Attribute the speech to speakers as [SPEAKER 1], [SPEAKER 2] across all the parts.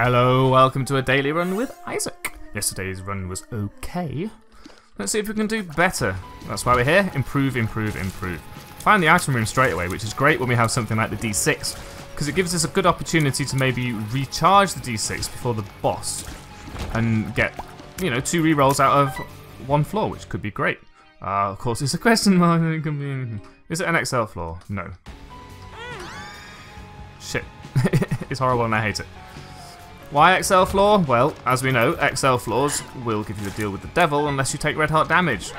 [SPEAKER 1] Hello, welcome to a daily run with Isaac. Yesterday's run was okay. Let's see if we can do better. That's why we're here. Improve, improve, improve. Find the item room straight away, which is great when we have something like the D6, because it gives us a good opportunity to maybe recharge the D6 before the boss and get, you know, two rerolls out of one floor, which could be great. Uh, of course, it's a question mark. Anything. Is it an XL floor? No. Shit. it's horrible and I hate it. Why XL floor? Well, as we know, XL floors will give you a deal with the devil unless you take red heart damage.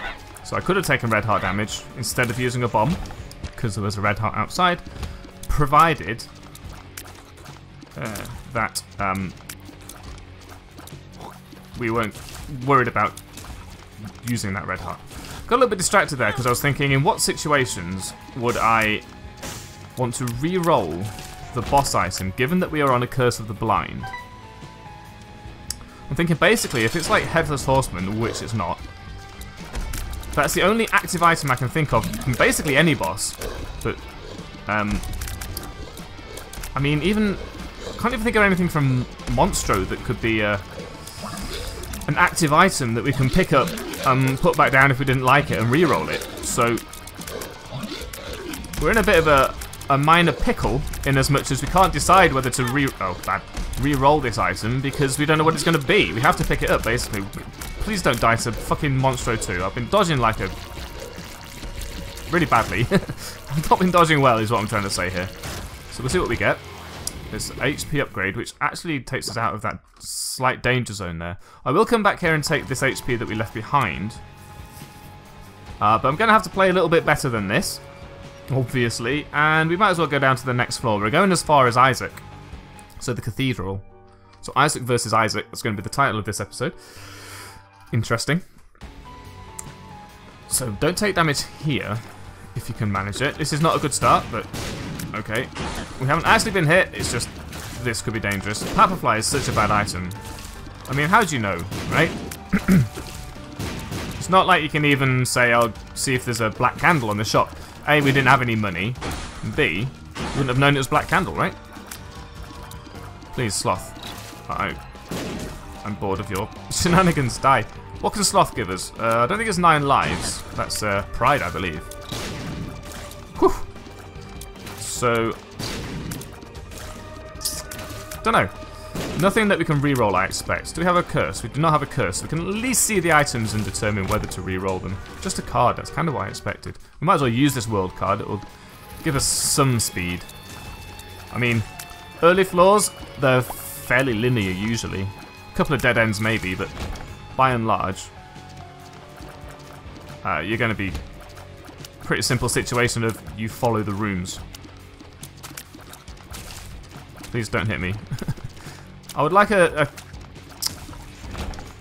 [SPEAKER 1] So I could have taken red heart damage instead of using a bomb, because there was a red heart outside, provided uh, that um, we weren't worried about using that red heart. Got a little bit distracted there because I was thinking in what situations would I want to re-roll the boss item given that we are on a Curse of the Blind. I'm thinking basically if it's like Headless Horseman, which it's not, that's the only active item I can think of from basically any boss. But, um, I mean, even, I can't even think of anything from Monstro that could be a, an active item that we can pick up and put back down if we didn't like it and re-roll it. So, we're in a bit of a, a minor pickle in as much as we can't decide whether to re oh bad re-roll this item because we don't know what it's going to be. We have to pick it up basically. Please don't die to fucking Monstro 2. I've been dodging like a really badly. I've not been dodging well is what I'm trying to say here. So we'll see what we get. This HP upgrade, which actually takes us out of that slight danger zone there. I will come back here and take this HP that we left behind. Uh, but I'm going to have to play a little bit better than this obviously, and we might as well go down to the next floor. We're going as far as Isaac, so the cathedral. So Isaac versus Isaac, that's going to be the title of this episode. Interesting. So don't take damage here, if you can manage it. This is not a good start, but okay. We haven't actually been hit, it's just this could be dangerous. Papafly is such a bad item. I mean, how do you know, right? it's not like you can even say, I'll see if there's a black candle on the shop. A, we didn't have any money. B, wouldn't have known it was Black Candle, right? Please, Sloth. I, I'm bored of your shenanigans. Die. What can Sloth give us? Uh, I don't think it's nine lives. That's uh, Pride, I believe. Whew. So... Don't know. Nothing that we can re-roll, I expect. Do we have a curse? We do not have a curse. We can at least see the items and determine whether to re-roll them. Just a card, that's kind of what I expected. We might as well use this world card. It will give us some speed. I mean, early floors, they're fairly linear usually. A couple of dead ends maybe, but by and large, uh, you're going to be pretty simple situation of you follow the rooms. Please don't hit me. I would like a,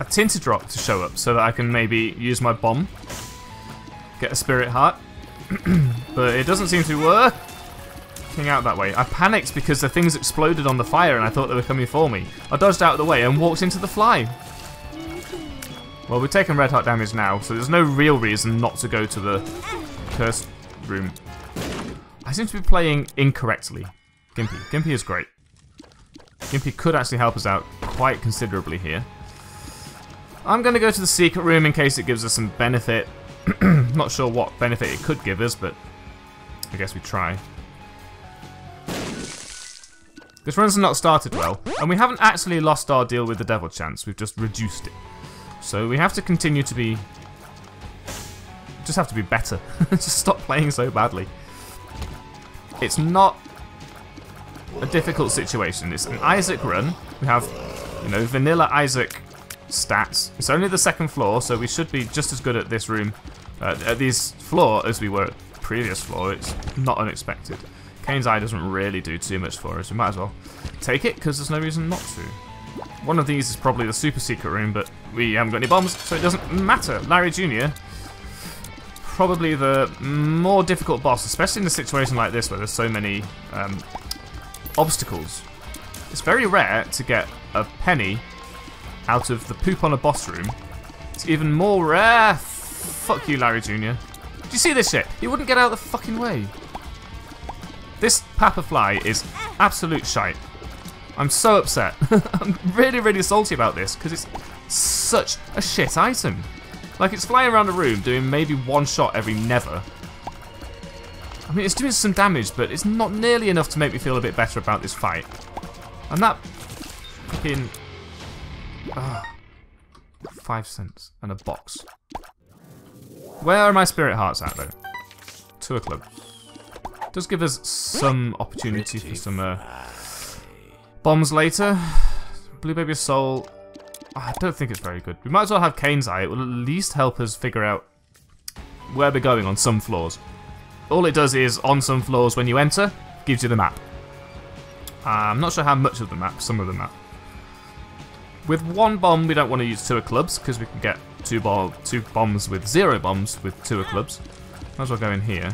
[SPEAKER 1] a, a tinted rock to show up so that I can maybe use my bomb, get a spirit heart, but it doesn't seem to be working out that way. I panicked because the things exploded on the fire and I thought they were coming for me. I dodged out of the way and walked into the fly. Well, we're taking red heart damage now, so there's no real reason not to go to the cursed room. I seem to be playing incorrectly. Gimpy. Gimpy is great. Gimpy could actually help us out quite considerably here. I'm going to go to the secret room in case it gives us some benefit. Not sure what benefit it could give us, but I guess we try. This run's not started well, and we haven't actually lost our deal with the devil chance, we've just reduced it. So we have to continue to be... Just have to be better. just stop playing so badly. It's not a difficult situation. It's an Isaac run. We have, you know, vanilla Isaac stats. It's only the second floor, so we should be just as good at this room, uh, at this floor as we were at previous floor. It's not unexpected. Cain's Eye doesn't really do too much for us. We might as well take it, because there's no reason not to. One of these is probably the super secret room, but we haven't got any bombs, so it doesn't matter. Larry Jr., probably the more difficult boss, especially in a situation like this where there's so many um, obstacles. It's very rare to get a penny out of the poop on a boss room. It's even more rare. Fuck you, Larry Jr. Do you see this shit? He wouldn't get out of the fucking way. This Papafly is absolute shite. I'm so upset. I'm really, really salty about this because it's such a shit item. Like, it's flying around the room doing maybe one shot every never. I mean, it's doing some damage, but it's not nearly enough to make me feel a bit better about this fight. And that fucking... Uh, five cents and a box. Where are my spirit hearts at, though? Two clubs. Does give us some opportunity for some uh, bombs later. Blue Baby Soul. I don't think it's very good. We might as well have Cain's Eye. It will at least help us figure out where we're going on some floors. All it does is, on some floors, when you enter, gives you the map. Uh, I'm not sure how much of the map, some of the map. With one bomb, we don't want to use two of clubs, because we can get two, bo two bombs with zero bombs with two of clubs. Might as well go in here.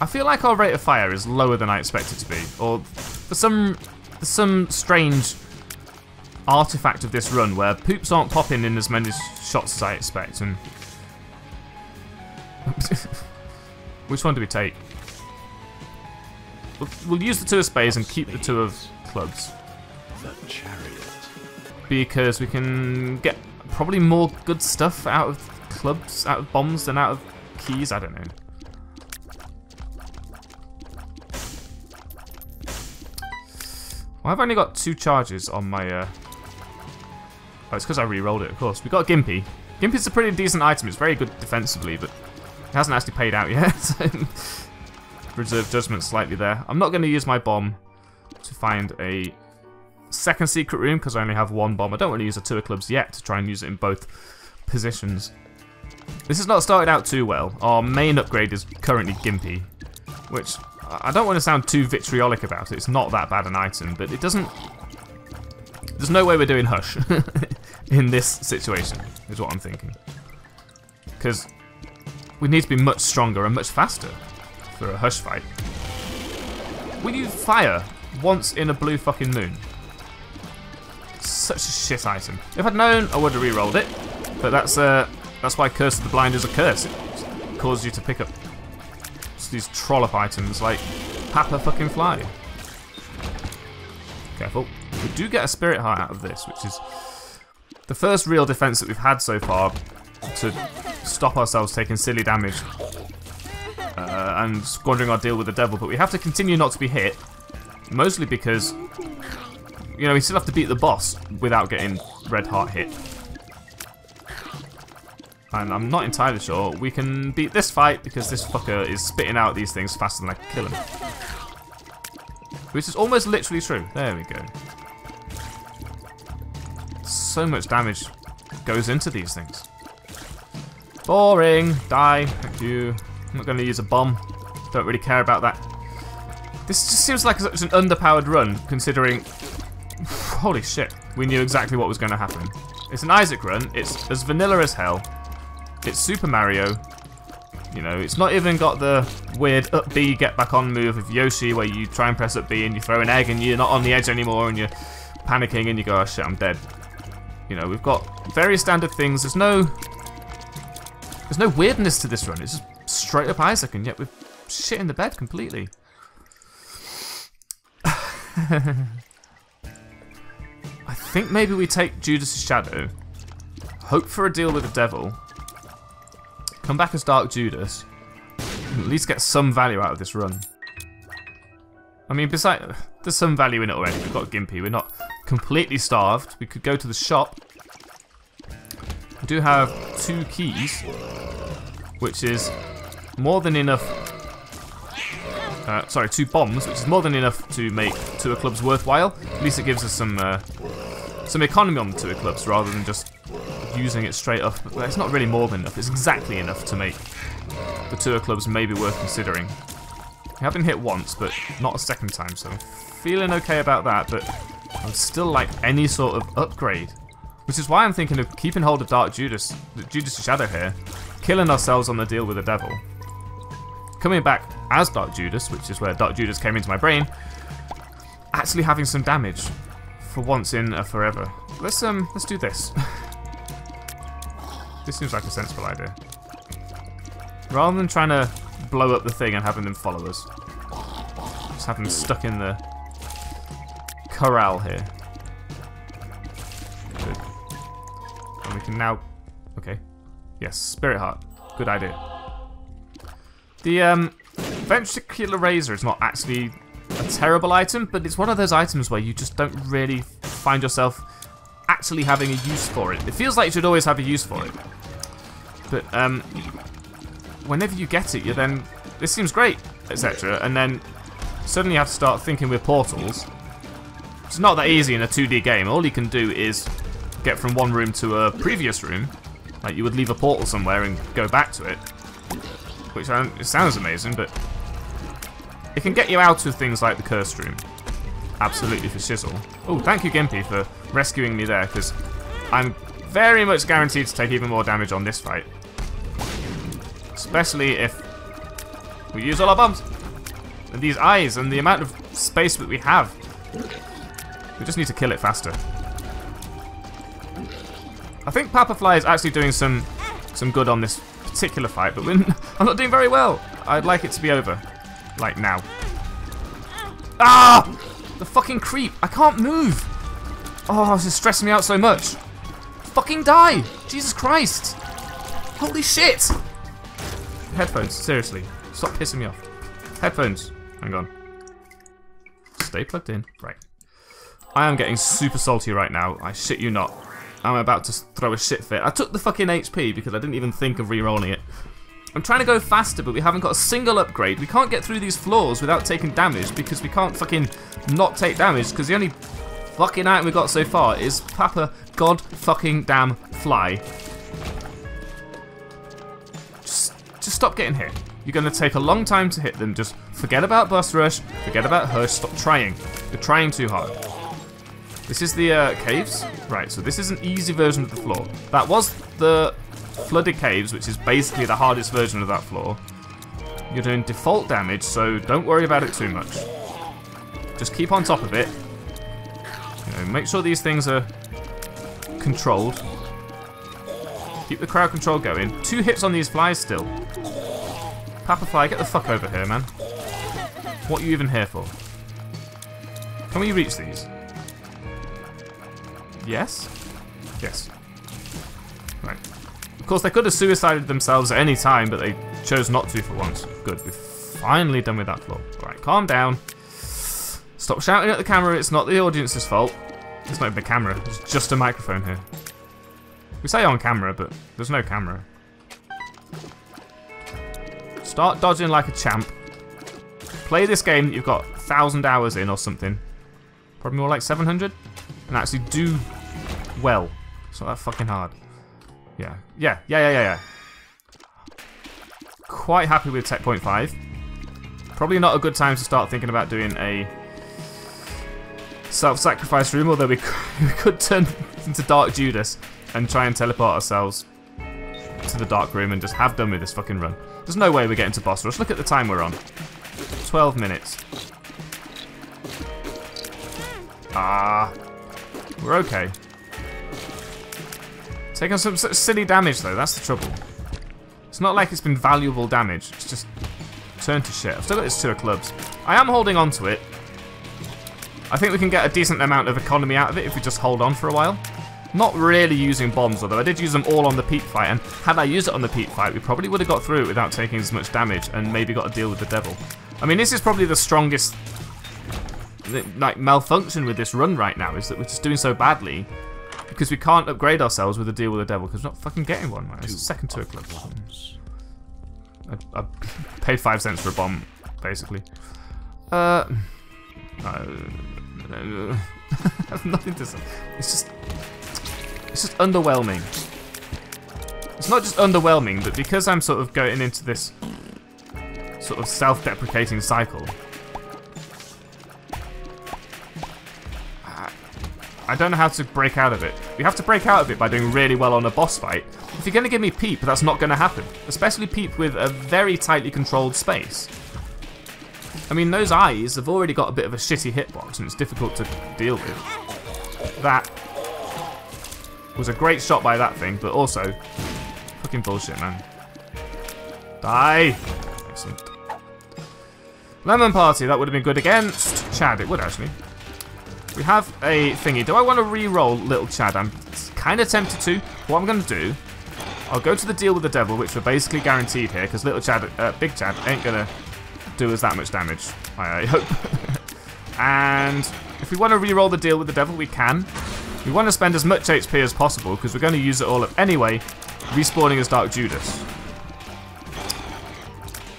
[SPEAKER 1] I feel like our rate of fire is lower than I expect it to be, or for some for some strange artifact of this run where poops aren't popping in as many shots as I expect. And which one do we take? We'll, we'll use the two of spades and keep the two of clubs. Because we can get probably more good stuff out of clubs, out of bombs than out of keys. I don't know. I've only got two charges on my... Uh... Oh, it's because I re-rolled it, of course. We got Gimpy. Gimpy's a pretty decent item. It's very good defensively, but it hasn't actually paid out yet. Reserve Judgment slightly there. I'm not going to use my bomb to find a second secret room because I only have one bomb. I don't want to use the two clubs yet to try and use it in both positions. This has not started out too well. Our main upgrade is currently Gimpy, which I don't want to sound too vitriolic about it. It's not that bad an item, but it doesn't... There's no way we're doing Hush in this situation, is what I'm thinking. Because we need to be much stronger and much faster for a Hush fight. We need fire once in a blue fucking moon. Such a shit item. If I'd known, I would have re-rolled it. But that's uh, that's why Curse of the Blind is a curse. It causes you to pick up these trollop items like Papa fucking Fly. Careful. We do get a Spirit Heart out of this, which is the first real defense that we've had so far to stop ourselves taking silly damage uh, and squandering our deal with the devil. But we have to continue not to be hit, mostly because, you know, we still have to beat the boss without getting Red Heart hit and I'm not entirely sure we can beat this fight because this fucker is spitting out these things faster than I can kill him. Which is almost literally true. There we go. So much damage goes into these things. Boring. Die. Thank you. I'm not going to use a bomb. Don't really care about that. This just seems like such an underpowered run, considering... Holy shit. We knew exactly what was going to happen. It's an Isaac run. It's as vanilla as hell. It's Super Mario. You know, it's not even got the weird up B get back on move of Yoshi where you try and press up B and you throw an egg and you're not on the edge anymore and you're panicking and you go, oh shit, I'm dead. You know, we've got very standard things. There's no there's no weirdness to this run. It's just straight up Isaac and yet we're shit in the bed completely. I think maybe we take Judas' Shadow, hope for a deal with the devil, Come back as Dark Judas. At least get some value out of this run. I mean, besides, there's some value in it already. We've got Gimpy. We're not completely starved. We could go to the shop. Do have two keys, which is more than enough. Uh, sorry, two bombs, which is more than enough to make two clubs worthwhile. At least it gives us some uh, some economy on the two clubs rather than just using it straight up. But it's not really more than enough. It's exactly enough to make the tour clubs maybe worth considering. I have been hit once, but not a second time, so I'm feeling okay about that, but I'd still like any sort of upgrade. Which is why I'm thinking of keeping hold of Dark Judas, Judas Shadow here, killing ourselves on the deal with the devil. Coming back as Dark Judas, which is where Dark Judas came into my brain, actually having some damage for once in a forever. Let's um let's do this. This seems like a sensible idea. Rather than trying to blow up the thing and having them follow us. Just have them stuck in the corral here. Can now... Okay. Yes, Spirit Heart. Good idea. The um, ventricular razor is not actually a terrible item, but it's one of those items where you just don't really find yourself actually having a use for it. It feels like you should always have a use for it. But um, whenever you get it, you're then, this seems great, etc. And then suddenly you have to start thinking with portals. It's not that easy in a 2D game. All you can do is get from one room to a previous room. Like you would leave a portal somewhere and go back to it. Which it sounds amazing, but it can get you out of things like the cursed room. Absolutely for shizzle. Oh, thank you Gimpy for rescuing me there, because I'm very much guaranteed to take even more damage on this fight. Especially if we use all our bombs. And these eyes and the amount of space that we have. We just need to kill it faster. I think Papa Fly is actually doing some some good on this particular fight, but I'm not doing very well. I'd like it to be over. Like now. Ah! The fucking creep. I can't move. Oh, this is stressing me out so much. Fucking die. Jesus Christ. Holy shit. Headphones, seriously. Stop pissing me off. Headphones. Hang on. Stay plugged in. Right. I am getting super salty right now. I shit you not. I'm about to throw a shit fit. I took the fucking HP because I didn't even think of re-rolling it. I'm trying to go faster, but we haven't got a single upgrade. We can't get through these floors without taking damage because we can't fucking not take damage because the only fucking item we got so far is Papa God fucking damn Fly. Just, just stop getting hit. You're going to take a long time to hit them. Just forget about Boss Rush, forget about Hush, stop trying. You're trying too hard. This is the uh, caves. Right, so this is an easy version of the floor. That was the flooded caves, which is basically the hardest version of that floor. You're doing default damage, so don't worry about it too much. Just keep on top of it. You know, make sure these things are controlled. Keep the crowd control going. Two hits on these flies still. Papa Fly, get the fuck over here, man. What are you even here for? Can we reach these? Yes? Yes. Right. Of course, they could have suicided themselves at any time, but they chose not to for once. Good, we've finally done with that floor. Right, calm down. Stop shouting at the camera, it's not the audience's fault. It's not even the camera, it's just a microphone here. We say on camera, but there's no camera. Start dodging like a champ. Play this game that you've got 1,000 hours in or something. Probably more like 700. And actually do well. It's not that fucking hard. Yeah. Yeah, yeah, yeah, yeah, yeah. Quite happy with Tech Point 5. Probably not a good time to start thinking about doing a self-sacrifice room, although we could, we could turn into Dark Judas and try and teleport ourselves to the dark room and just have done with this fucking run. There's no way we're getting to boss rush. Look at the time we're on. 12 minutes. Ah. We're okay. Taking some silly damage though, that's the trouble. It's not like it's been valuable damage, it's just turned to shit. I've still got this two of clubs. I am holding on to it. I think we can get a decent amount of economy out of it if we just hold on for a while. Not really using bombs, although I did use them all on the peak fight, and had I used it on the peak fight, we probably would have got through it without taking as much damage, and maybe got a deal with the devil. I mean, this is probably the strongest like malfunction with this run right now, is that we're just doing so badly because we can't upgrade ourselves with a deal with the devil because we're not fucking getting one. Right? It's second to a club. I, I, paid five cents for a bomb, basically. Uh, uh, I have nothing to say. It's just, it's just underwhelming. It's not just underwhelming, but because I'm sort of going into this sort of self-deprecating cycle, I don't know how to break out of it. You have to break out of it by doing really well on a boss fight. If you're going to give me Peep, that's not going to happen. Especially Peep with a very tightly controlled space. I mean, those eyes have already got a bit of a shitty hitbox and it's difficult to deal with. That was a great shot by that thing, but also fucking bullshit, man. Die! Excellent. Lemon Party, that would have been good against Chad. It would, actually. We have a thingy. Do I want to re-roll Little Chad? I'm kind of tempted to. What I'm going to do, I'll go to the deal with the devil, which we're basically guaranteed here, because Little Chad, uh, Big Chad, ain't going to do us that much damage. I, I hope. and if we want to re-roll the deal with the devil, we can. We want to spend as much HP as possible, because we're going to use it all up anyway, respawning as Dark Judas.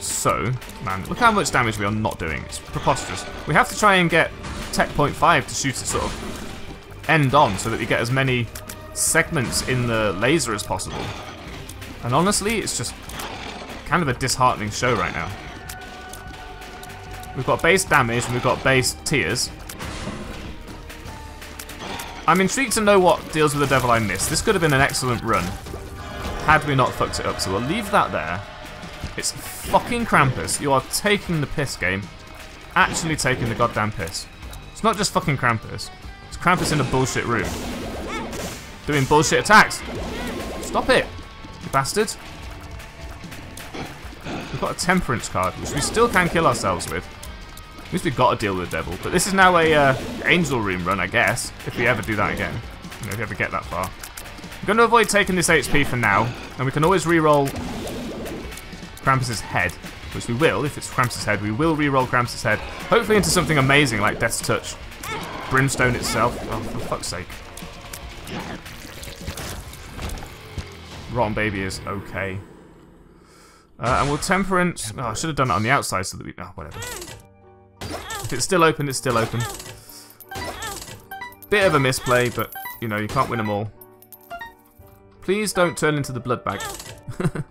[SPEAKER 1] So, man, look how much damage we are not doing. It's preposterous. We have to try and get Tech Point 5 to shoot it sort of end on so that we get as many segments in the laser as possible. And honestly, it's just kind of a disheartening show right now. We've got base damage and we've got base tears. I'm intrigued to know what deals with the devil I missed. This could have been an excellent run had we not fucked it up, so we'll leave that there. It's fucking Krampus. You are taking the piss, game. Actually taking the goddamn piss. It's not just fucking Krampus. It's Krampus in a bullshit room. Doing bullshit attacks. Stop it, you bastard. We've got a Temperance card, which we still can kill ourselves with. At least we've got to deal with the devil. But this is now a uh, Angel Room run, I guess, if we ever do that again. You know, if we ever get that far. I'm going to avoid taking this HP for now, and we can always re-roll Krampus' head, which we will, if it's Krampus' head, we will re-roll Krampus' head, hopefully into something amazing like Death's Touch. Brimstone itself, oh, for fuck's sake. Rotten Baby is okay. Uh, and we'll Temperance... Oh, I should have done it on the outside so that we... Oh, whatever. If it's still open, it's still open. Bit of a misplay, but, you know, you can't win them all. Please don't turn into the blood bag.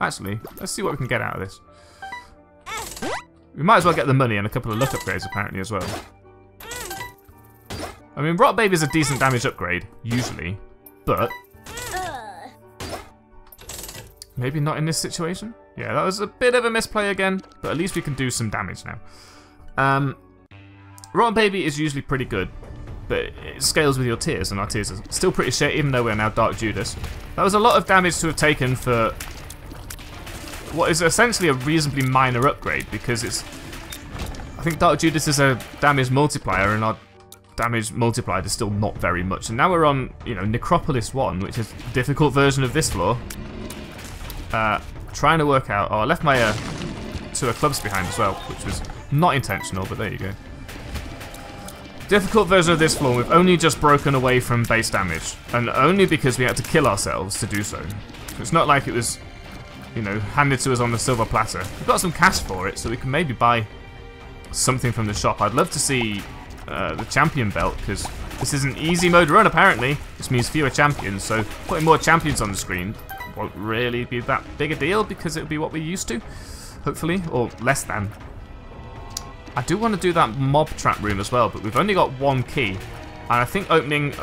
[SPEAKER 1] Actually, let's see what we can get out of this. We might as well get the money and a couple of luck upgrades apparently as well. I mean, Rot Baby is a decent damage upgrade, usually, but... Maybe not in this situation? Yeah, that was a bit of a misplay again, but at least we can do some damage now. Um, Rotten Baby is usually pretty good, but it scales with your tears, and our tears are still pretty shit, even though we're now Dark Judas. That was a lot of damage to have taken for what is essentially a reasonably minor upgrade because it's. I think Dark Judas is a damage multiplier, and our damage multiplied is still not very much. And now we're on, you know, Necropolis 1, which is a difficult version of this floor. Uh, trying to work out. Oh, I left my uh, two of clubs behind as well, which was not intentional, but there you go. Difficult version of this floor, we've only just broken away from base damage, and only because we had to kill ourselves to do so. It's not like it was you know, handed to us on the silver platter. We've got some cash for it, so we can maybe buy something from the shop. I'd love to see uh, the champion belt, because this is an easy mode run, apparently. This means fewer champions, so putting more champions on the screen won't really be that big a deal, because it'll be what we're used to, hopefully, or less than. I do want to do that mob trap room as well, but we've only got one key, and I think opening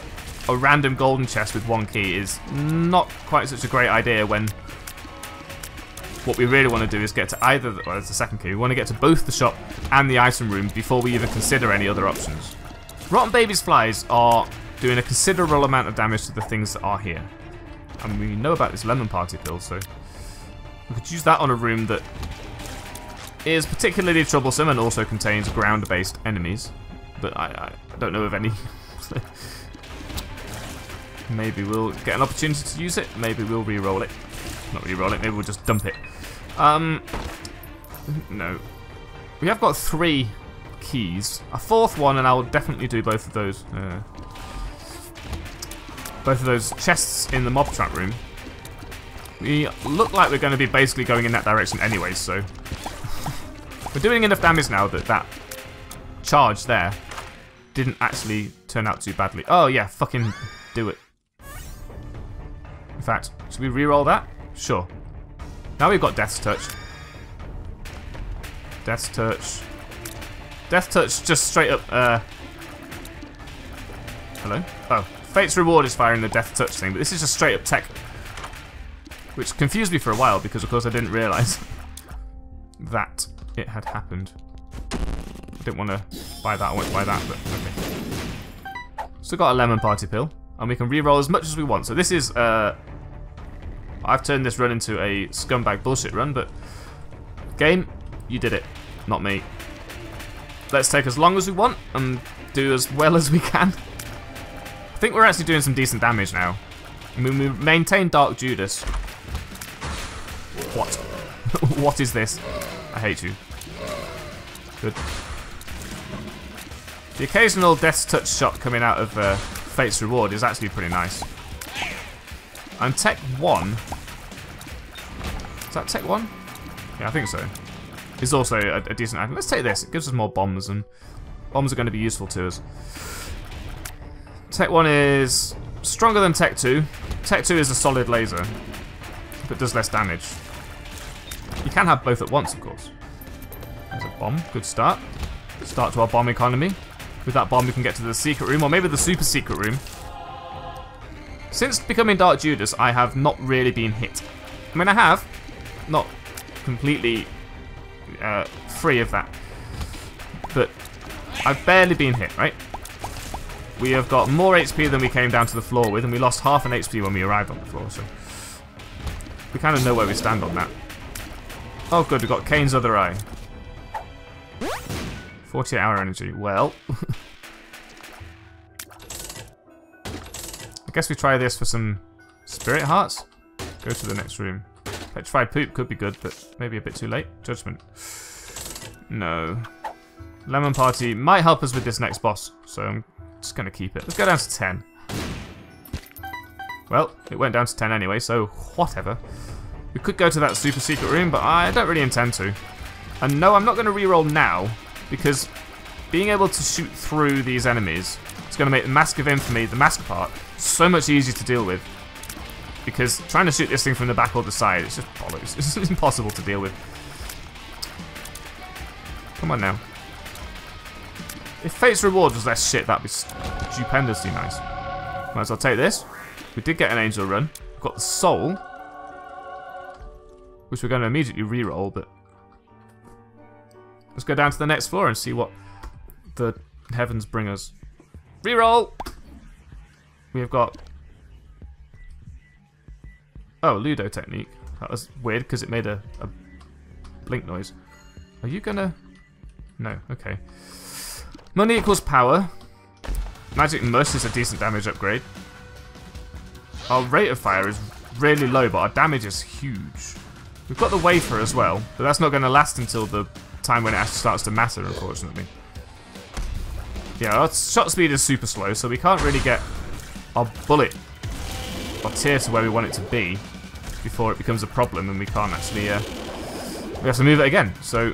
[SPEAKER 1] a random golden chest with one key is not quite such a great idea when what we really want to do is get to either, the, well, the second key, we want to get to both the shop and the item room before we even consider any other options. Rotten Baby's flies are doing a considerable amount of damage to the things that are here. And we know about this lemon party pill, so we could use that on a room that is particularly troublesome and also contains ground-based enemies. But I, I don't know of any. maybe we'll get an opportunity to use it. Maybe we'll re-roll it. Not re-roll it, maybe we'll just dump it. Um, no. We have got three keys. A fourth one, and I'll definitely do both of those. Uh, both of those chests in the mob trap room. We look like we're going to be basically going in that direction anyway, so... we're doing enough damage now that that charge there didn't actually turn out too badly. Oh, yeah, fucking do it. In fact, should we re-roll that? Sure. Now we've got Death's Touch. Death's Touch. Death Touch just straight up, uh... Hello? Oh. Fate's Reward is firing the Death Touch thing, but this is just straight up tech. Which confused me for a while, because of course I didn't realise that it had happened. I didn't want to buy that, I won't buy that, but okay. So got a Lemon Party Pill, and we can re-roll as much as we want. So this is, uh, I've turned this run into a scumbag bullshit run, but game, you did it, not me. Let's take as long as we want and do as well as we can. I think we're actually doing some decent damage now. I mean, we maintain Dark Judas. What? what is this? I hate you. Good. The occasional death Touch shot coming out of uh, Fate's Reward is actually pretty nice. And Tech 1... Is that Tech 1? Yeah, I think so. It's also a, a decent item. Let's take this. It gives us more bombs, and bombs are going to be useful to us. Tech 1 is stronger than Tech 2. Tech 2 is a solid laser, but does less damage. You can have both at once, of course. There's a bomb. Good start. Start to our bomb economy. With that bomb, we can get to the secret room, or maybe the super secret room. Since becoming Dark Judas, I have not really been hit. I mean, I have. Not completely uh, free of that. But I've barely been hit, right? We have got more HP than we came down to the floor with, and we lost half an HP when we arrived on the floor, so... We kind of know where we stand on that. Oh good, we've got Cain's other eye. 48 hour energy. Well... I guess we try this for some spirit hearts. Go to the next room. Petrified poop could be good, but maybe a bit too late. Judgment. No. Lemon Party might help us with this next boss, so I'm just going to keep it. Let's go down to 10. Well, it went down to 10 anyway, so whatever. We could go to that super secret room, but I don't really intend to. And no, I'm not going to reroll now, because being able to shoot through these enemies is going to make the Mask of Infamy, the mask part, so much easier to deal with. Because trying to shoot this thing from the back or the side, it's just bollocks. It's impossible to deal with. Come on now. If Fate's Reward was less shit, that'd be stupendously nice. Might as well take this. We did get an Angel Run. We've got the Soul. Which we're going to immediately re-roll, but... Let's go down to the next floor and see what the heavens bring us. Reroll! We have got... Oh, Ludo technique. That was weird because it made a, a blink noise. Are you gonna... No, okay. Money equals power. Magic Mush is a decent damage upgrade. Our rate of fire is really low, but our damage is huge. We've got the Wafer as well, but that's not going to last until the time when it actually starts to matter, unfortunately. Yeah, our shot speed is super slow, so we can't really get our bullet our tear to where we want it to be before it becomes a problem and we can't actually... Uh, we have to move it again, so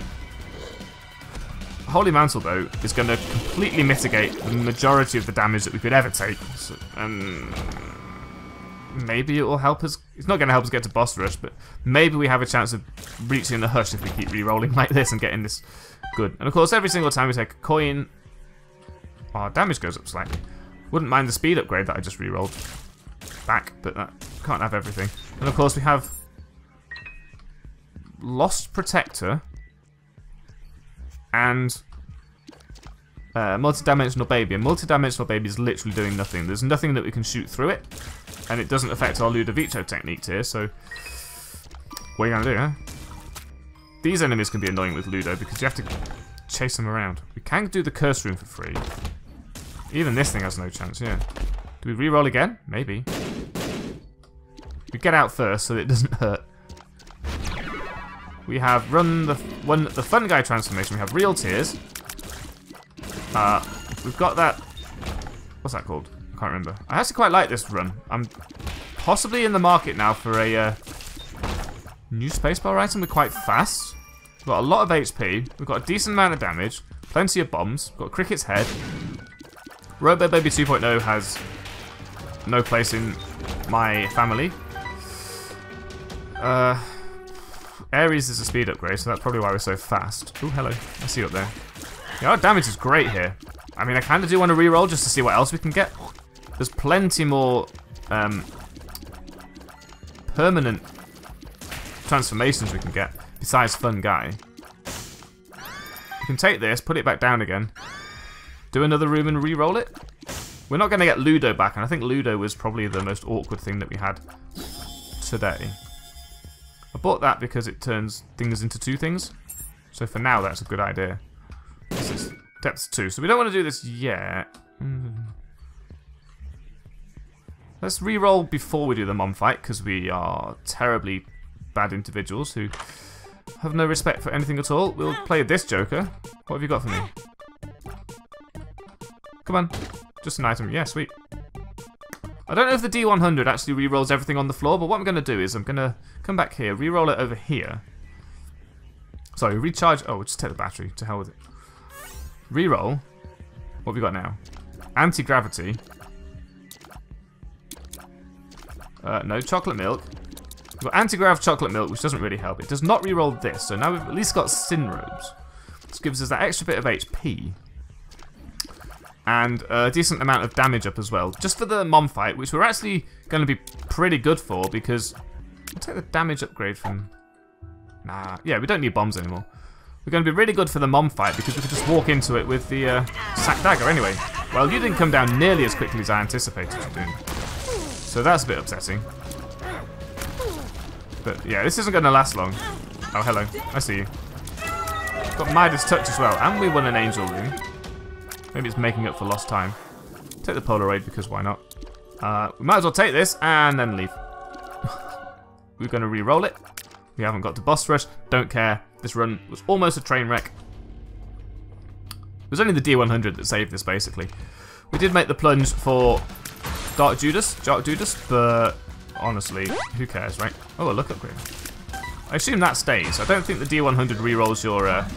[SPEAKER 1] Holy Mantle, though, is going to completely mitigate the majority of the damage that we could ever take. So, and maybe it will help us. It's not going to help us get to boss rush, but maybe we have a chance of reaching the hush if we keep re-rolling like this and getting this good. And of course, every single time we take a coin, our damage goes up slightly. Wouldn't mind the speed upgrade that I just re-rolled back, but that can't have everything. And of course, we have Lost Protector and uh, multi-dimensional baby. And multi-dimensional baby is literally doing nothing. There's nothing that we can shoot through it, and it doesn't affect our Ludovico techniques here, so what are you going to do, huh? These enemies can be annoying with Ludo because you have to chase them around. We can do the curse room for free. Even this thing has no chance, yeah. Do we re-roll again? Maybe. We get out first so it doesn't hurt. We have run the one the fun guy transformation. We have real tears. Uh, we've got that. What's that called? I can't remember. I actually quite like this run. I'm possibly in the market now for a uh, new spacebar item. We're quite fast. We've got a lot of HP. We've got a decent amount of damage. Plenty of bombs. We've got Cricket's head. Robo Baby 2.0 has no place in my family. Uh, Aries is a speed upgrade, so that's probably why we're so fast. Oh, hello. I see you up there. Yeah, our damage is great here. I mean, I kind of do want to re-roll just to see what else we can get. There's plenty more um, permanent transformations we can get, besides Fun Guy. You can take this, put it back down again, do another room and re-roll it. We're not going to get Ludo back, and I think Ludo was probably the most awkward thing that we had today. I bought that because it turns things into two things. So for now, that's a good idea. This is Depths 2. So we don't want to do this yet. Mm. Let's re-roll before we do the mom fight, because we are terribly bad individuals who have no respect for anything at all. We'll play this Joker. What have you got for me? Come on. Just an item. Yeah, sweet. I don't know if the D100 actually re-rolls everything on the floor, but what I'm going to do is I'm going to come back here, re-roll it over here. Sorry, recharge. Oh, just take the battery. To hell with it. Re-roll. What have we got now? Anti-gravity. Uh, no, chocolate milk. We've got anti-grav chocolate milk, which doesn't really help. It does not re-roll this, so now we've at least got sin robes. This gives us that extra bit of HP. And a decent amount of damage up as well. Just for the mom fight, which we're actually going to be pretty good for, because... We'll take the damage upgrade from... Nah, yeah, we don't need bombs anymore. We're going to be really good for the mom fight, because we could just walk into it with the uh, sack dagger anyway. Well, you didn't come down nearly as quickly as I anticipated you doing. So that's a bit upsetting. But yeah, this isn't going to last long. Oh, hello. I see you. Got Midas Touch as well, and we won an Angel Room. Maybe it's making up for lost time. Take the Polaroid, because why not? Uh, we might as well take this, and then leave. We're going to re-roll it. We haven't got to Boss Rush. Don't care. This run was almost a train wreck. It was only the D100 that saved this, basically. We did make the plunge for Dark Judas, Dark Judas, but honestly, who cares, right? Oh, a look upgrade. I assume that stays. I don't think the D100 rerolls your uh,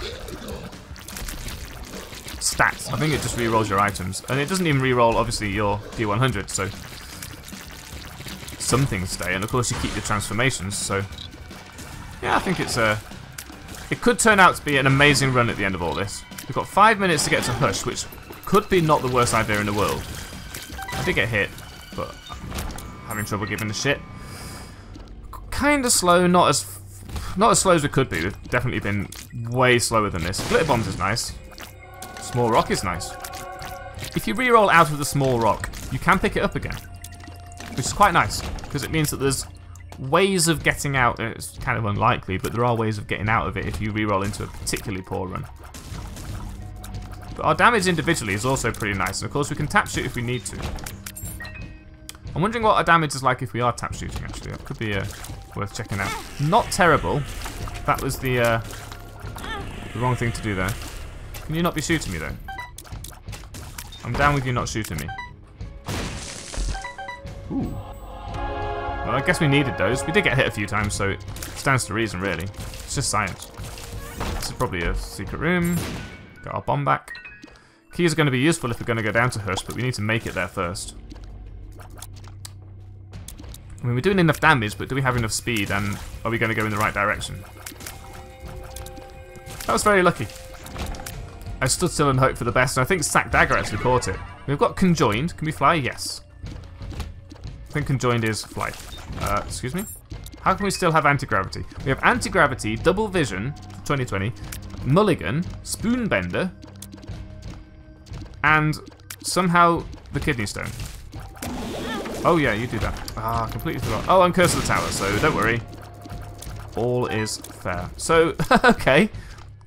[SPEAKER 1] stats. I think it just rerolls your items. And it doesn't even reroll, obviously, your D100, so some things stay. And of course, you keep your transformations, so yeah, I think it's a... Uh, it could turn out to be an amazing run at the end of all this. We've got five minutes to get to Hush, which could be not the worst idea in the world. I did get hit, but I'm having trouble giving the shit. Kind of slow, not as not as slow as we could be. We've definitely been way slower than this. Glitter bombs is nice. Small rock is nice. If you re-roll out of the small rock, you can pick it up again, which is quite nice because it means that there's ways of getting out. It's kind of unlikely, but there are ways of getting out of it if you re-roll into a particularly poor run. But our damage individually is also pretty nice, and of course we can tap shoot if we need to. I'm wondering what our damage is like if we are tap shooting, actually. That could be uh, worth checking out. Not terrible. That was the, uh, the wrong thing to do there. Can you not be shooting me, though? I'm down with you not shooting me. Ooh. Well, I guess we needed those. We did get hit a few times, so it stands to reason, really. It's just science. This is probably a secret room. Got our bomb back. Keys are going to be useful if we're going to go down to Hush, but we need to make it there first. I mean, we're doing enough damage, but do we have enough speed, and are we going to go in the right direction? That was very lucky. I stood still and hoped for the best, and I think Sack Dagger actually caught it. We've got Conjoined. Can we fly? Yes. I think Conjoined is flight. Uh, excuse me? How can we still have anti-gravity? We have anti-gravity, double vision, 2020, mulligan, spoonbender, and somehow the kidney stone. Oh yeah, you do that. Ah, completely forgot. Oh, I'm Curse of the Tower, so don't worry. All is fair. So, okay.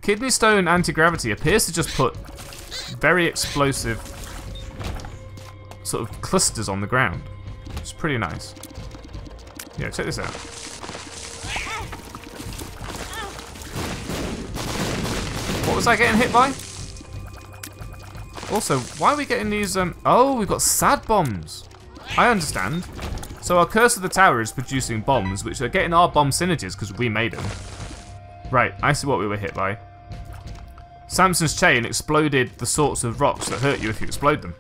[SPEAKER 1] Kidney Stone Anti-Gravity appears to just put very explosive sort of clusters on the ground. It's pretty nice. Yeah, check this out. What was I getting hit by? Also, why are we getting these, um... Oh, we've got sad bombs. I understand. So our Curse of the Tower is producing bombs, which are getting our bomb synergies because we made them. Right, I see what we were hit by. Samson's chain exploded the sorts of rocks that hurt you if you explode them.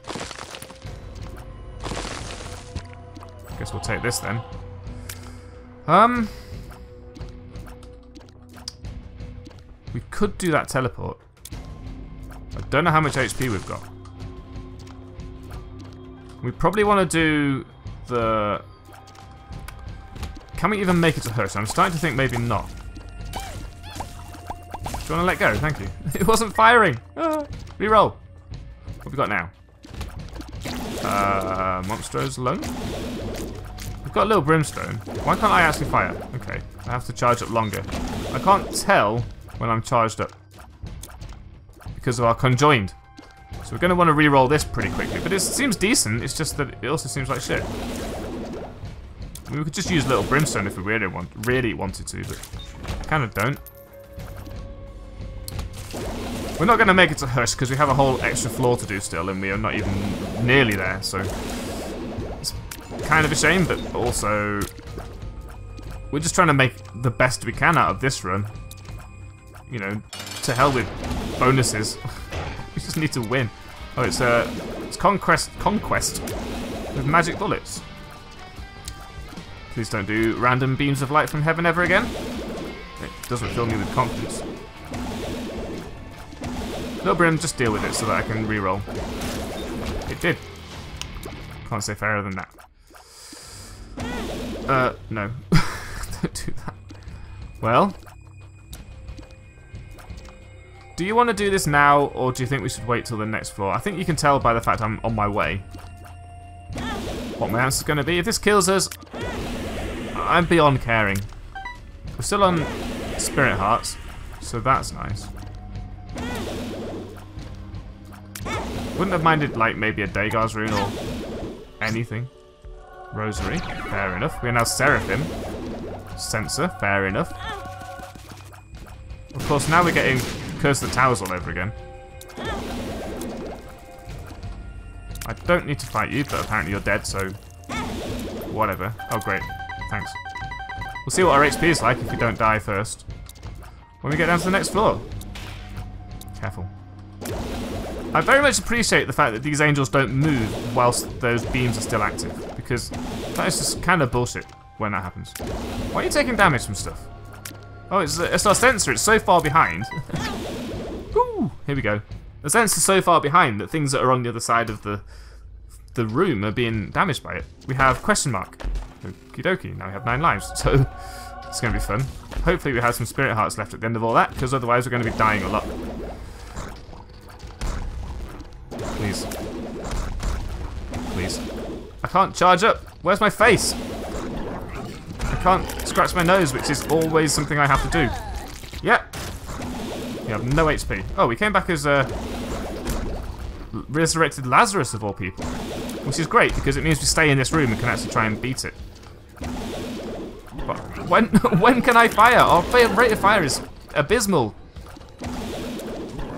[SPEAKER 1] I guess we'll take this then. Um... We could do that teleport. I don't know how much HP we've got. We probably want to do the... Can we even make it to her? So I'm starting to think maybe not. Do you want to let go? Thank you. It wasn't firing. Ah, reroll. What have we got now? Uh, Monstro's Lung? We've got a little Brimstone. Why can't I actually fire? Okay, I have to charge up longer. I can't tell when I'm charged up. Because of our conjoined. So we're going to want to re-roll this pretty quickly. But it seems decent, it's just that it also seems like shit. I mean, we could just use little brimstone if we really want, really wanted to, but kind of don't. We're not going to make it to Hush because we have a whole extra floor to do still, and we are not even nearly there. So it's kind of a shame, but also we're just trying to make the best we can out of this run. You know, to hell with bonuses. we just need to win. Oh, it's uh, it's conquest, conquest with magic bullets. Please don't do random beams of light from heaven ever again. It doesn't fill me with confidence. No, Brim, just deal with it so that I can re-roll. It did. Can't say fairer than that. Uh, no. don't do that. Well. Do you want to do this now, or do you think we should wait till the next floor? I think you can tell by the fact I'm on my way. What my answer's going to be. If this kills us, I'm beyond caring. We're still on Spirit Hearts, so that's nice. Wouldn't have minded, like, maybe a Dagaz rune or anything. Rosary, fair enough. We are now Seraphim. Censer, fair enough. Of course, now we're getting Curse the Towers all over again. I don't need to fight you, but apparently you're dead, so... Whatever. Oh, great. Thanks. We'll see what our HP is like if we don't die first. When we get down to the next floor. Careful. I very much appreciate the fact that these angels don't move whilst those beams are still active, because that is just kind of bullshit when that happens. Why are you taking damage from stuff? Oh, it's, it's our Censer, it's so far behind. Ooh, here we go. The Censer's so far behind that things that are on the other side of the the room are being damaged by it. We have question mark. Okie dokie, now we have nine lives, so it's going to be fun. Hopefully we have some spirit hearts left at the end of all that, because otherwise we're going to be dying a lot. Please. Please. I can't charge up. Where's my face? I can't scratch my nose, which is always something I have to do. Yeah. You have no HP. Oh, we came back as a uh, resurrected Lazarus of all people. Which is great, because it means we stay in this room and can actually try and beat it. But when when can I fire? Our rate of fire is abysmal.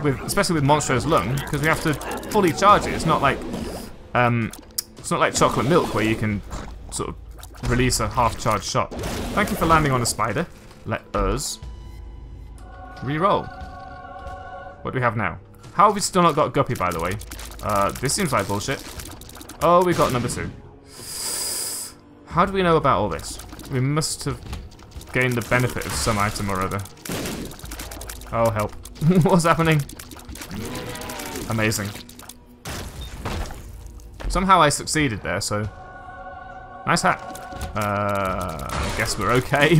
[SPEAKER 1] With, especially with Monstro's Lung, because we have to fully charge it. It's not like um, it's not like chocolate milk where you can sort of release a half-charged shot. Thank you for landing on a spider. Let us re-roll. What do we have now? How have we still not got Guppy, by the way? Uh, this seems like bullshit. Oh, we got number two. How do we know about all this? We must have gained the benefit of some item or other. Oh, help. What's happening? Amazing. Somehow I succeeded there, so... Nice hat. Uh, I guess we're okay.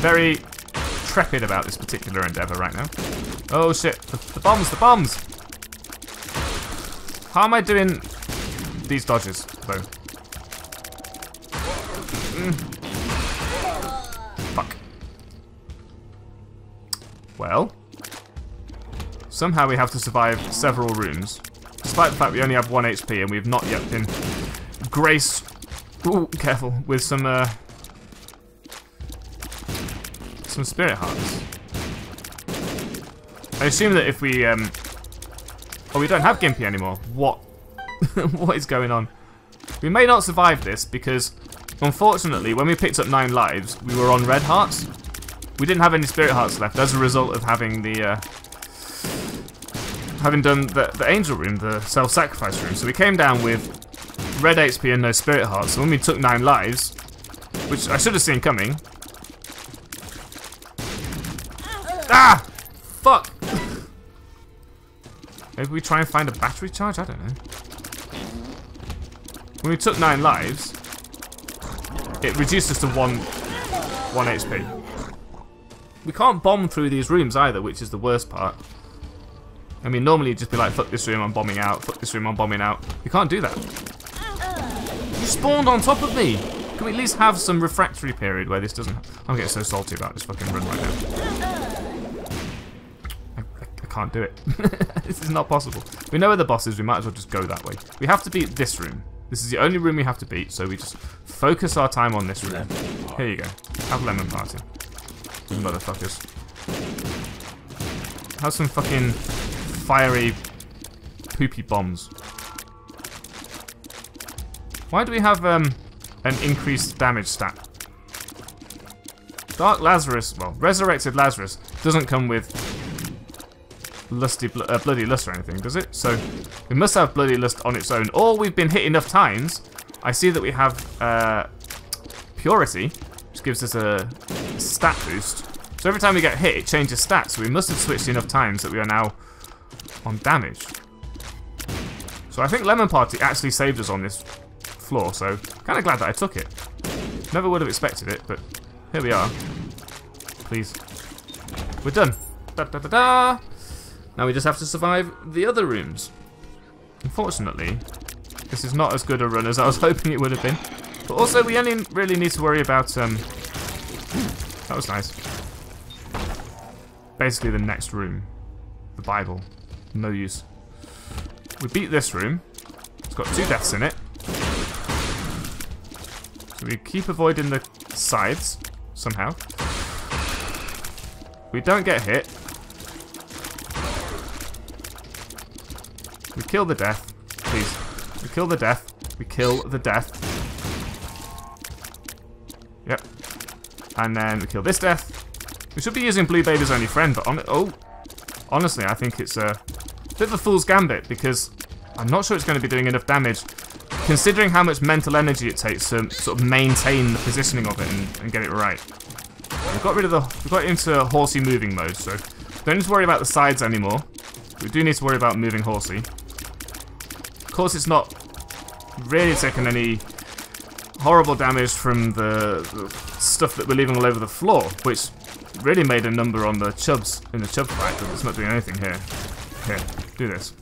[SPEAKER 1] Very trepid about this particular endeavour right now. Oh shit, the, the bombs, the bombs! How am I doing these dodges, though? Mm. Fuck. Well, somehow we have to survive several rooms despite the fact we only have 1 HP and we've not yet been graced, ooh, careful, with some, uh, some spirit hearts. I assume that if we, um, oh, we don't have Gimpy anymore. What? what is going on? We may not survive this because, unfortunately, when we picked up 9 lives, we were on red hearts. We didn't have any spirit hearts left as a result of having the, uh, having done the, the angel room, the self-sacrifice room. So we came down with red HP and no spirit hearts. So when we took nine lives, which I should have seen coming. Ah! Fuck! Maybe we try and find a battery charge? I don't know. When we took nine lives, it reduced us to one, one HP. We can't bomb through these rooms either, which is the worst part. I mean, normally you'd just be like, fuck this room, I'm bombing out. Fuck this room, I'm bombing out. You can't do that. You spawned on top of me. Can we at least have some refractory period where this doesn't... I'm getting so salty about this fucking run right now. I, I can't do it. this is not possible. We know where the boss is, we might as well just go that way. We have to beat this room. This is the only room we have to beat, so we just focus our time on this room. Here you go. Have lemon party. Motherfuckers. Have some fucking fiery poopy bombs. Why do we have um, an increased damage stat? Dark Lazarus, well, Resurrected Lazarus doesn't come with lusty, bl uh, Bloody Lust or anything, does it? So we must have Bloody Lust on its own. Or we've been hit enough times. I see that we have uh, Purity, which gives us a stat boost. So every time we get hit, it changes stats. So we must have switched enough times that we are now on damage. So I think Lemon Party actually saved us on this floor, so kind of glad that I took it. Never would have expected it, but here we are. Please. We're done. Da da da da! Now we just have to survive the other rooms. Unfortunately, this is not as good a run as I was hoping it would have been. But also, we only really need to worry about... Um, that was nice. Basically the next room. The Bible. No use. We beat this room. It's got two deaths in it. So we keep avoiding the sides, somehow. We don't get hit. We kill the death. Please. We kill the death. We kill the death. Yep. And then we kill this death. We should be using Blue Baby's only friend, but on it. oh, honestly, I think it's a bit of a fool's gambit because I'm not sure it's going to be doing enough damage, considering how much mental energy it takes to sort of maintain the positioning of it and, and get it right. We've got rid of the, we got into horsey moving mode, so don't need to worry about the sides anymore. We do need to worry about moving horsey. Of course, it's not really taking any horrible damage from the, the stuff that we're leaving all over the floor, which really made a number on the chubs in the chub fight, but it's not doing anything here. Here, do this.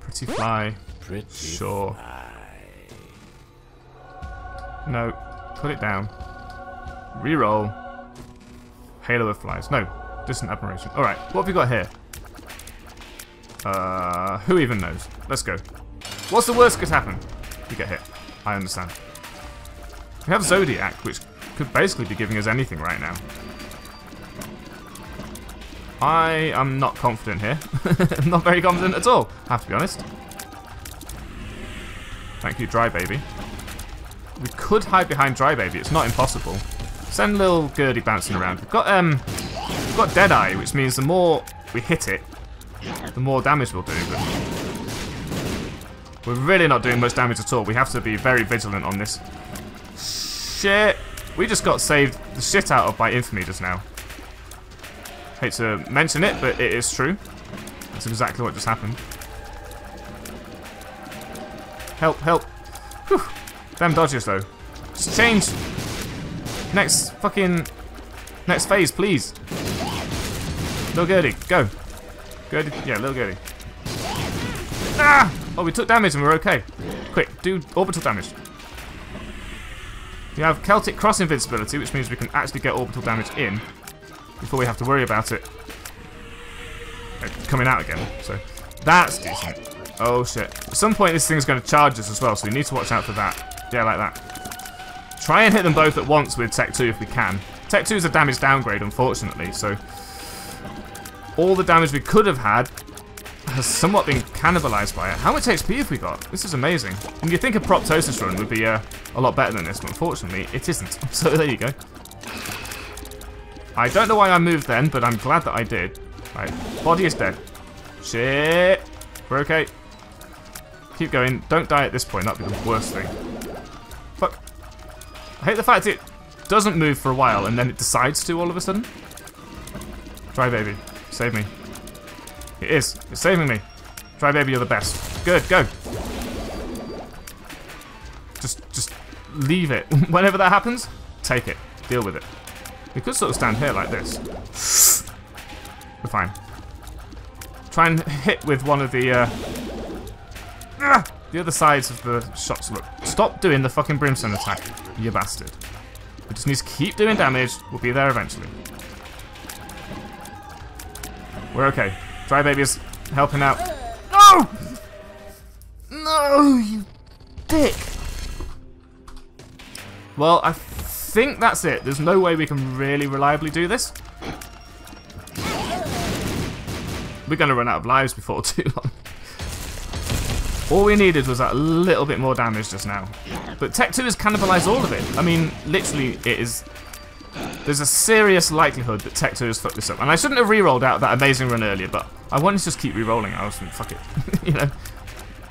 [SPEAKER 1] Pretty fly.
[SPEAKER 2] Pretty
[SPEAKER 1] Sure. No, put it down. Reroll. Halo of flies. No, distant admiration. Alright, what have we got here? Uh, who even knows? Let's go. What's the worst that could happen? You get hit. I understand. We have Zodiac, which could basically be giving us anything right now. I am not confident here. Not very confident at all, have to be honest. Thank you, Dry Baby. We could hide behind Dry Baby, it's not impossible. Send little Gurdy bouncing around. We've got um we've got Deadeye, which means the more we hit it, the more damage we'll do, but we're really not doing much damage at all. We have to be very vigilant on this. Shit! We just got saved the shit out of by Infamy just now. Hate to mention it, but it is true. That's exactly what just happened. Help, help. Whew. Damn dodges, though. Just change. Next fucking... Next phase, please. Little Gurdy, go. Gurdy, yeah, little Gurdy. Ah! Oh, we took damage and we're okay. Quick, do orbital damage. We have Celtic Cross invincibility, which means we can actually get orbital damage in before we have to worry about it uh, coming out again. So that's decent. Oh shit. At some point this thing's going to charge us as well, so we need to watch out for that. Yeah, like that. Try and hit them both at once with Tech 2 if we can. Tech 2 is a damage downgrade, unfortunately, so all the damage we could have had has somewhat been cannibalized by it. How much HP have we got? This is amazing. And you think a Proptosis run would be uh, a lot better than this, but unfortunately it isn't. So there you go. I don't know why I moved then, but I'm glad that I did. Right, body is dead. Shit. We're okay. Keep going. Don't die at this point. That'd be the worst thing. Fuck. I hate the fact it doesn't move for a while and then it decides to all of a sudden. Dry Baby. Save me. It is. It's saving me. Dry Baby. You're the best. Good. Go. Just, just leave it. Whenever that happens, take it. Deal with it. We could sort of stand here like this. We're fine. Try and hit with one of the, uh, ah, the other sides of the shots. Look, stop doing the fucking brimstone attack, you bastard. We just need to keep doing damage. We'll be there eventually. We're okay. Dry Baby's helping out. No! No, you dick! Well, I think that's it. There's no way we can really reliably do this. We're going to run out of lives before too long. All we needed was that little bit more damage just now. But Tech 2 has cannibalized all of it. I mean, literally, it is... There's a serious likelihood that Tech 2 has fucked this up. And I shouldn't have re-rolled out that amazing run earlier, but I wanted to just keep re-rolling. I was like, fuck it. you know,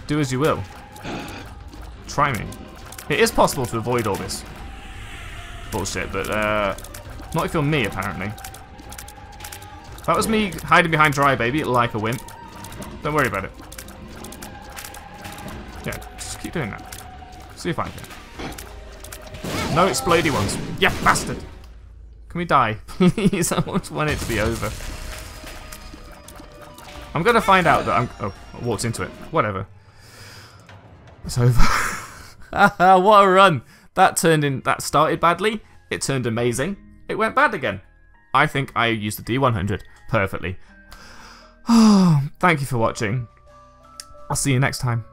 [SPEAKER 1] do as you will. Try me. It is possible to avoid all this bullshit, but uh, not if you're me, apparently. That was me hiding behind Dry Baby like a wimp. Don't worry about it. Yeah, just keep doing that. See if I can. No explodey ones. Yeah, bastard! Can we die? Please, I just want it to be over. I'm gonna find out that I'm... Oh, I walked into it. Whatever. It's over. what a run! That turned in... That started badly. It turned amazing. It went bad again. I think I used the D100 perfectly. Thank you for watching. I'll see you next time.